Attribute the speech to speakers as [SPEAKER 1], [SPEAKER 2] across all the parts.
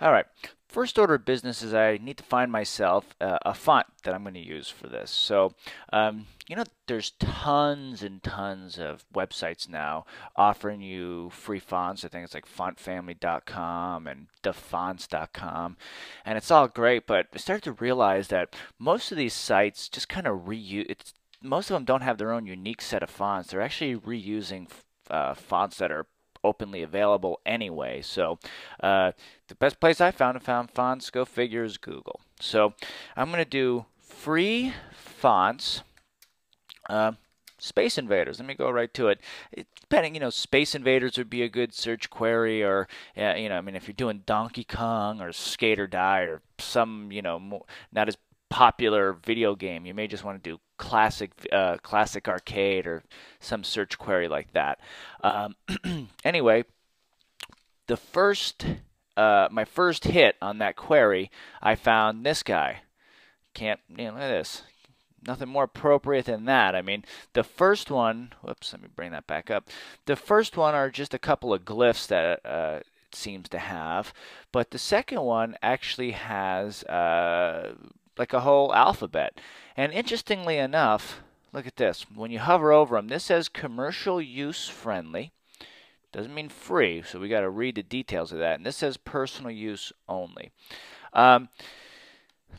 [SPEAKER 1] All right. First order of business is I need to find myself uh, a font that I'm going to use for this. So, um, you know, there's tons and tons of websites now offering you free fonts. I think it's like fontfamily.com and dafonts.com. And it's all great, but I started to realize that most of these sites just kind of reuse, most of them don't have their own unique set of fonts. They're actually reusing uh, fonts that are openly available anyway. So uh, the best place I found to find fonts, go figure, is Google. So I'm going to do free fonts. Uh, Space Invaders. Let me go right to it. it. Depending, you know, Space Invaders would be a good search query, or you know, I mean, if you're doing Donkey Kong or Skate or Die or some, you know, more, not as popular video game, you may just want to do classic uh, classic arcade or some search query like that. Um, anyway, the first uh, my first hit on that query, I found this guy. Can't you know look at this? Nothing more appropriate than that. I mean, the first one. Whoops, let me bring that back up. The first one are just a couple of glyphs that uh, it seems to have, but the second one actually has uh, like a whole alphabet. And interestingly enough, look at this. When you hover over them, this says commercial use friendly. Doesn't mean free, so we got to read the details of that. And this says personal use only. Um,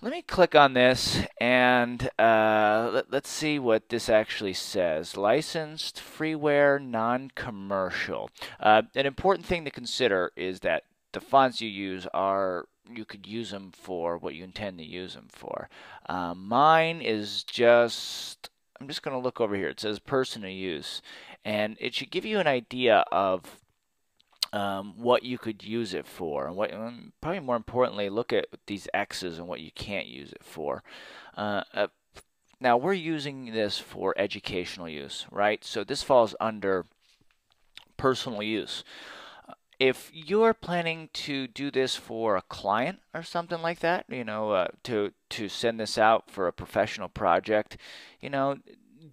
[SPEAKER 1] let me click on this and uh, let, us see what this actually says. Licensed, freeware, non-commercial. Uh, an important thing to consider is that the fonts you use are you could use them for what you intend to use them for. Uh, mine is just, I'm just going to look over here. It says personal use, and it should give you an idea of um, what you could use it for, and what probably more importantly, look at these X's and what you can't use it for. Uh, uh, now we're using this for educational use, right? So this falls under personal use if you're planning to do this for a client or something like that, you know, uh, to to send this out for a professional project, you know,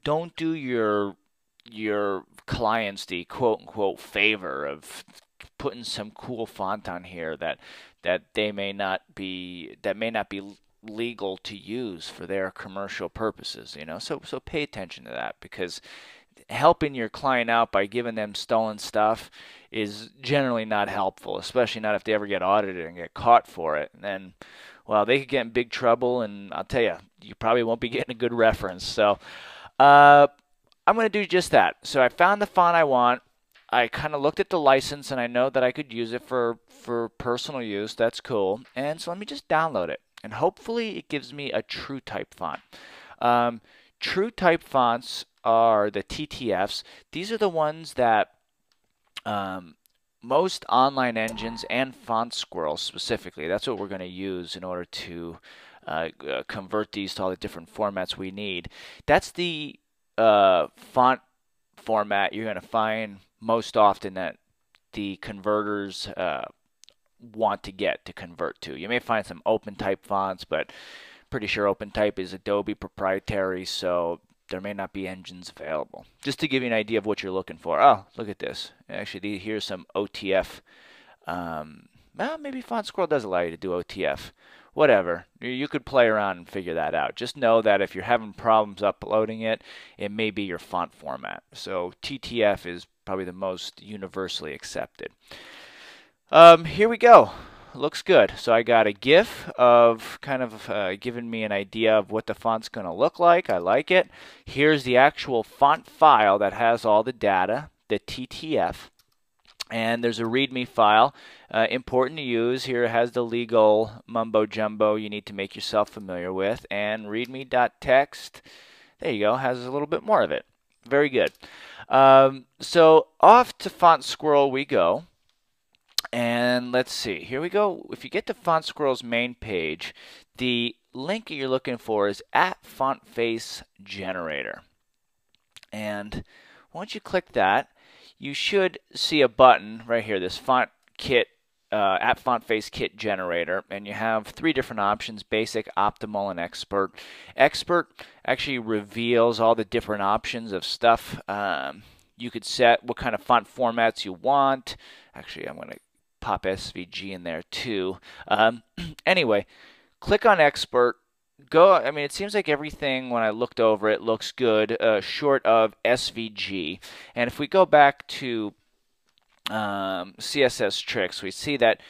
[SPEAKER 1] don't do your your clients the quote unquote favor of putting some cool font on here that that they may not be that may not be legal to use for their commercial purposes you know? So so pay attention to that because helping your client out by giving them stolen stuff is generally not helpful, especially not if they ever get audited and get caught for it. And then, well, they could get in big trouble, and I'll tell you, you probably won't be getting a good reference. So, uh, I'm going to do just that. So I found the font I want. I kind of looked at the license, and I know that I could use it for for personal use. That's cool. And so let me just download it, and hopefully it gives me a true type font. Um, true type fonts are the TTFs. These are the ones that um, most online engines and Font Squirrel specifically, that's what we're going to use in order to uh, uh, convert these to all the different formats we need. That's the uh, font format you're going to find most often that the converters uh, want to get to convert to. You may find some open type fonts, but pretty sure OpenType is Adobe proprietary, so there may not be engines available. Just to give you an idea of what you're looking for. Oh, look at this. Actually, here's some OTF. Um, well, maybe Font Squirrel does allow you to do OTF. Whatever. You could play around and figure that out. Just know that if you're having problems uploading it, it may be your font format. So TTF is probably the most universally accepted. Um, here we go looks good. So I got a GIF of kind of uh, giving me an idea of what the font's going to look like. I like it. Here's the actual font file that has all the data, the TTF. And there's a README file. Uh, important to use. Here has the legal mumbo jumbo you need to make yourself familiar with. And README.txt, there you go, has a little bit more of it. Very good. Um, so off to Font Squirrel we go. And let's see, here we go. If you get to Font Squirrel's main page, the link you're looking for is at Font Face Generator. And once you click that, you should see a button right here, this Font Kit uh, at Font Face Kit Generator, and you have three different options, Basic, Optimal, and Expert. Expert actually reveals all the different options of stuff. Um, you could set what kind of font formats you want. Actually, I'm going to pop SVG in there too. Um, anyway, click on expert. Go. I mean, it seems like everything when I looked over it looks good, uh, short of SVG. And if we go back to um, CSS tricks, we see that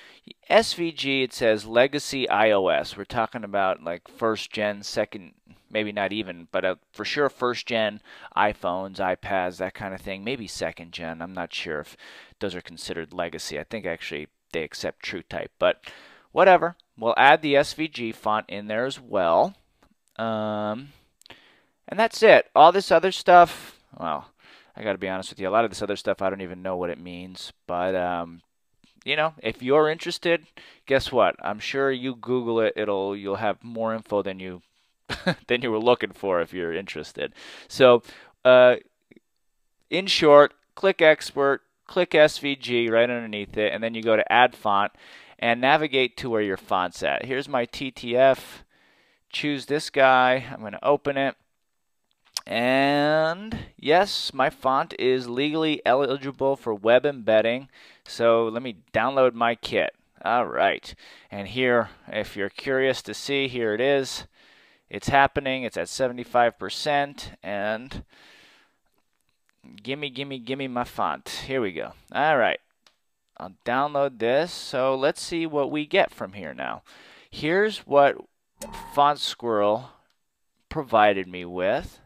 [SPEAKER 1] SVG it says legacy iOS. We're talking about like first gen, second, maybe not even, but uh, for sure first gen iPhones, iPads, that kind of thing. Maybe second gen. I'm not sure if those are considered legacy. I think actually they accept TrueType, but whatever. We'll add the SVG font in there as well. Um, and that's it. All this other stuff, well, I got to be honest with you. A lot of this other stuff, I don't even know what it means. But, um, you know, if you're interested, guess what? I'm sure you Google it, it'll you'll have more info than you than you were looking for if you're interested. So, uh, in short, click expert, click SVG right underneath it, and then you go to Add Font and navigate to where your font's at. Here's my TTF. Choose this guy. I'm going to open it. And yes, my font is legally eligible for web embedding. So let me download my kit. All right. And here, if you're curious to see, here it is. It's happening. It's at 75%. And gimme, gimme, gimme my font. Here we go. All right. I'll download this. So let's see what we get from here now. Here's what Font Squirrel provided me with.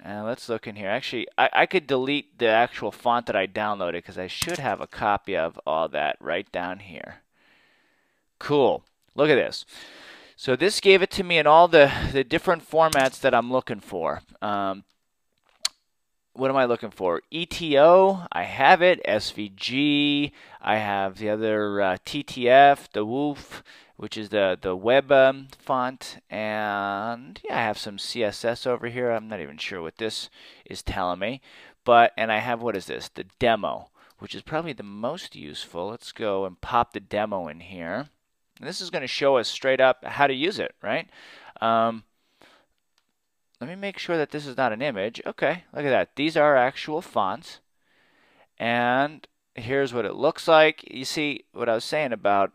[SPEAKER 1] And let's look in here. Actually, I, I could delete the actual font that I downloaded because I should have a copy of all that right down here. Cool. Look at this. So this gave it to me in all the, the different formats that I'm looking for. Um, what am I looking for? ETO, I have it. SVG, I have the other uh, TTF, the WOFF, which is the, the web um, font. And yeah, I have some CSS over here. I'm not even sure what this is telling me. But, and I have, what is this? The demo, which is probably the most useful. Let's go and pop the demo in here. And this is going to show us straight up how to use it, right? Um, let me make sure that this is not an image. Okay, look at that. These are actual fonts. And here's what it looks like. You see, what I was saying about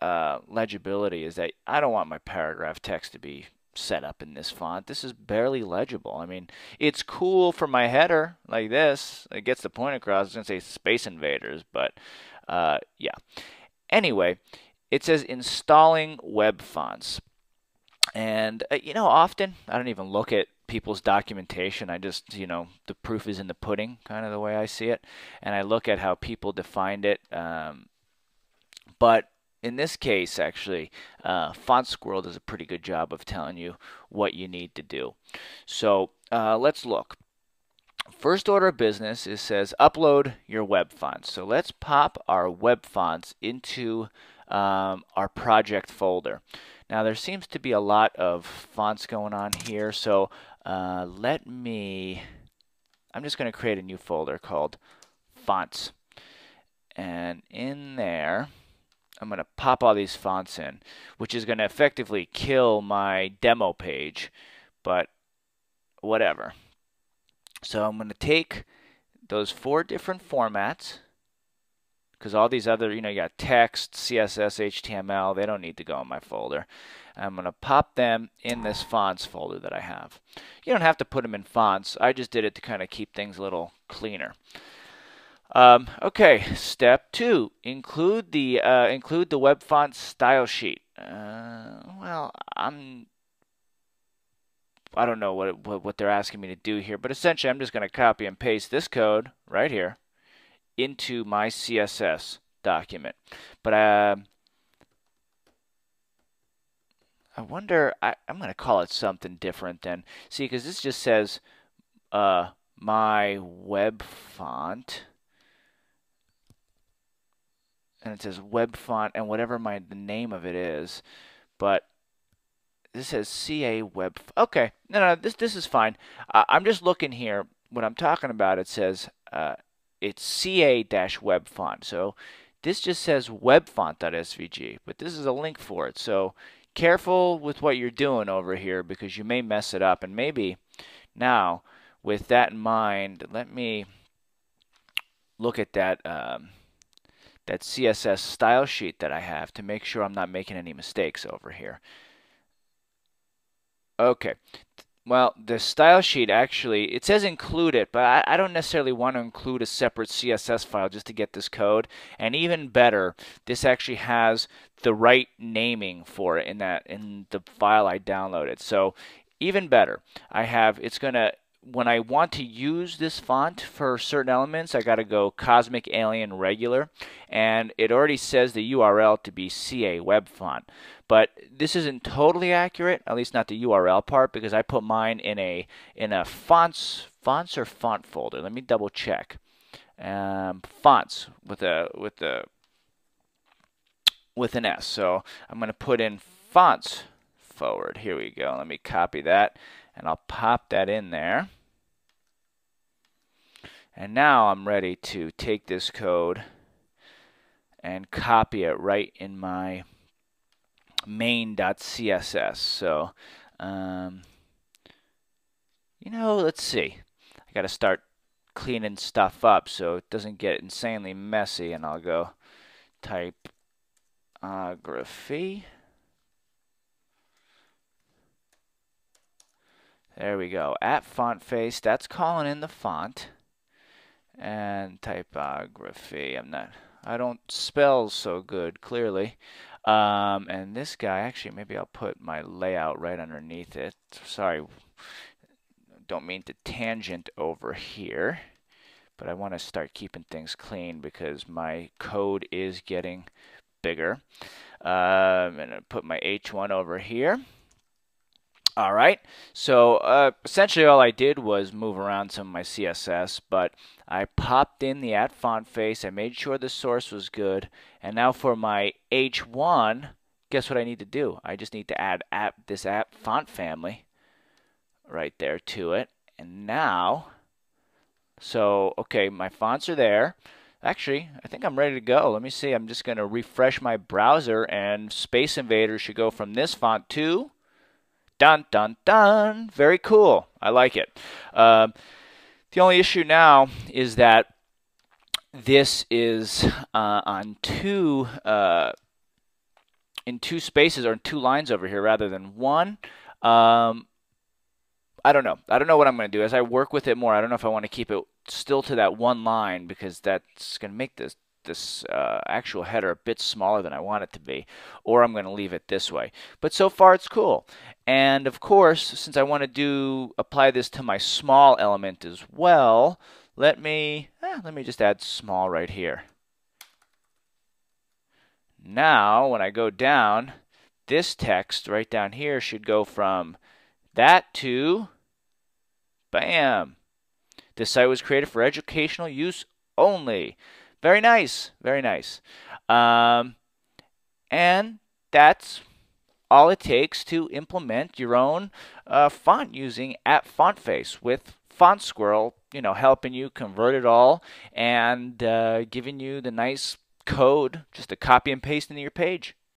[SPEAKER 1] uh, legibility is that I don't want my paragraph text to be set up in this font. This is barely legible. I mean, it's cool for my header like this. It gets the point across. I was going to say Space Invaders, but uh, yeah. Anyway, it says installing web fonts. And, uh, you know, often I don't even look at people's documentation. I just, you know, the proof is in the pudding, kind of the way I see it. And I look at how people defined it. Um, but in this case, actually, uh, Font Squirrel does a pretty good job of telling you what you need to do. So uh, let's look. First order of business, it says upload your web fonts. So let's pop our web fonts into um, our project folder. Now there seems to be a lot of fonts going on here, so uh, let me, I'm just going to create a new folder called fonts. And in there, I'm going to pop all these fonts in, which is going to effectively kill my demo page, but whatever. So I'm going to take those four different formats, because all these other, you know, you got text, CSS, HTML, they don't need to go in my folder. I'm going to pop them in this fonts folder that I have. You don't have to put them in fonts. I just did it to kind of keep things a little cleaner. Um, okay, step two: include the uh, include the web font style sheet. Uh, well, I'm I don't know what, what what they're asking me to do here, but essentially I'm just going to copy and paste this code right here into my CSS document. But uh, I wonder, I, am going to call it something different then. See, because this just says uh, my web font. And it says web font and whatever my the name of it is. But this says CA web. Okay, no, no, this this is fine. Uh, I'm just looking here. What I'm talking about, it says uh, it's CA-web font. So this just says webfont.svg, but this is a link for it. So careful with what you're doing over here because you may mess it up. And maybe now, with that in mind, let me look at that. Um, that CSS style sheet that I have to make sure I'm not making any mistakes over here. Okay, well, the style sheet actually, it says include it, but I, I, don't necessarily want to include a separate CSS file just to get this code. And even better, this actually has the right naming for it in that in the file I downloaded. So even better, I have, it's going to when I want to use this font for certain elements, I got to go Cosmic Alien Regular, and it already says the URL to be CA Web Font. But this isn't totally accurate, at least not the URL part, because I put mine in a in a fonts fonts or font folder. Let me double check. Um, fonts with a with a with an S. So I'm going to put in fonts forward. Here we go. Let me copy that and I'll pop that in there. And now I'm ready to take this code and copy it right in my main.css. So, um, you know, let's see. I got to start cleaning stuff up so it doesn't get insanely messy. And I'll go type typography. There we go. At font face, that's calling in the font. And typography, I'm not, I don't spell so good, clearly. Um, and this guy, actually, maybe I'll put my layout right underneath it. Sorry, don't mean to tangent over here. But I want to start keeping things clean because my code is getting bigger. Um, going to put my H1 over here. All right, so uh, essentially all I did was move around some of my CSS, but I popped in the at font face, I made sure the source was good, and now for my H1, guess what I need to do? I just need to add app, this app font family right there to it, and now, so okay, my fonts are there. Actually, I think I'm ready to go. Let me see. I'm just going to refresh my browser, and Space Invader should go from this font to Dun, dun, dun. Very cool. I like it. Uh, the only issue now is that this is uh, on two uh, in two spaces or in two lines over here rather than one. Um, I don't know. I don't know what I'm going to do as I work with it more. I don't know if I want to keep it still to that one line because that's going to make this this uh, actual header a bit smaller than I want it to be, or I'm going to leave it this way. But so far it's cool. And of course, since I want to do apply this to my small element as well, let me eh, let me just add small right here. Now, when I go down, this text right down here should go from that to bam. This site was created for educational use only. Very nice, very nice. Um, and that's all it takes to implement your own uh, font using at font face with font squirrel you know helping you convert it all and uh, giving you the nice code just to copy and paste into your page